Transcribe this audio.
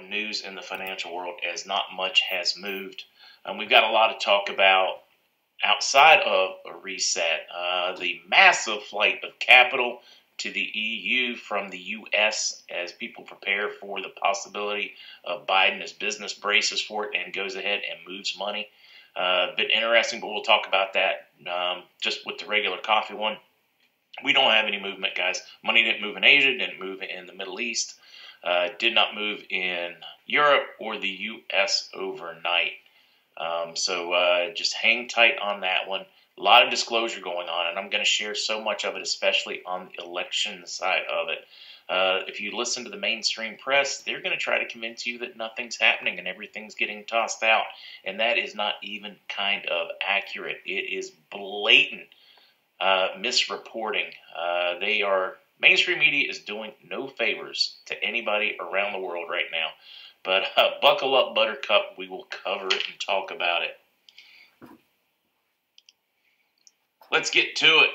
news in the financial world as not much has moved. Um, we've got a lot to talk about outside of a reset. Uh, the massive flight of capital to the EU from the US as people prepare for the possibility of Biden as business braces for it and goes ahead and moves money. Uh, bit interesting, but we'll talk about that um, just with the regular coffee one. We don't have any movement, guys. Money didn't move in Asia, didn't move in the Middle East, uh, did not move in Europe or the U.S. overnight. Um, so uh, just hang tight on that one. A lot of disclosure going on, and I'm going to share so much of it, especially on the election side of it. Uh, if you listen to the mainstream press, they're going to try to convince you that nothing's happening and everything's getting tossed out. And that is not even kind of accurate. It is blatant uh, misreporting. Uh, they are, mainstream media is doing no favors to anybody around the world right now. But uh, buckle up, Buttercup. We will cover it and talk about it. Let's get to it.